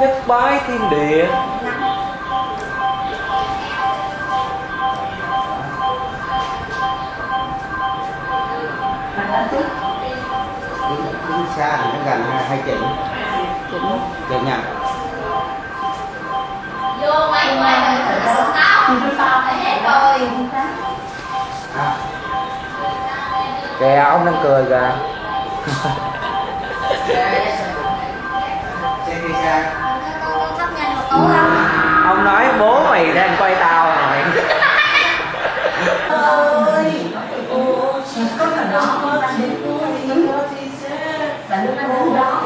nhất bái thiên địa. Đứng, đứng xa thì nó gần hai hai chữ. Chữ nha vô ngoài ngoài rồi nó sống tao tao không? Ông nói bố mày đang quay tao rồi Ôi Con đó đến đó